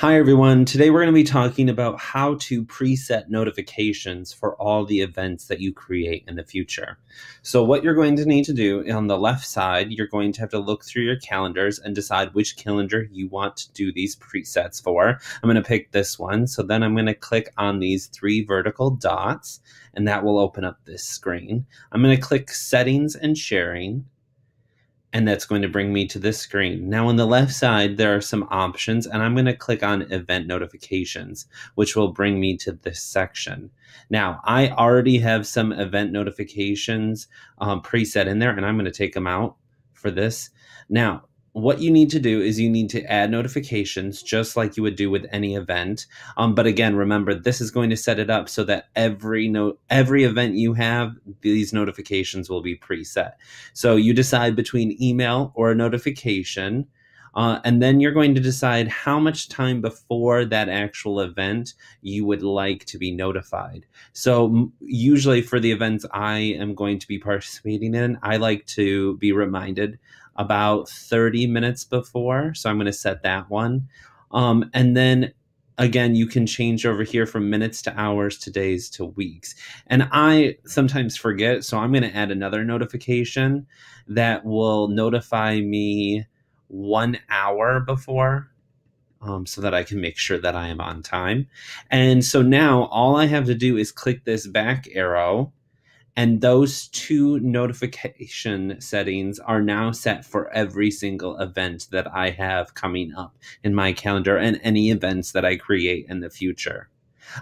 Hi, everyone. Today we're going to be talking about how to preset notifications for all the events that you create in the future. So, what you're going to need to do on the left side, you're going to have to look through your calendars and decide which calendar you want to do these presets for. I'm going to pick this one. So, then I'm going to click on these three vertical dots, and that will open up this screen. I'm going to click Settings and Sharing and that's going to bring me to this screen. Now on the left side, there are some options and I'm going to click on event notifications, which will bring me to this section. Now I already have some event notifications um, preset in there and I'm going to take them out for this. Now what you need to do is you need to add notifications just like you would do with any event. Um, but again, remember this is going to set it up so that every note, every event you have, these notifications will be preset. So you decide between email or a notification. Uh, and then you're going to decide how much time before that actual event you would like to be notified. So, usually for the events I am going to be participating in, I like to be reminded about 30 minutes before. So I'm going to set that one. Um, and then again, you can change over here from minutes to hours to days to weeks. And I sometimes forget. So I'm going to add another notification that will notify me one hour before um, so that I can make sure that I am on time. And so now all I have to do is click this back arrow and those two notification settings are now set for every single event that I have coming up in my calendar and any events that I create in the future.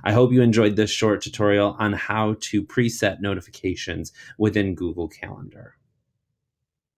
I hope you enjoyed this short tutorial on how to preset notifications within Google Calendar.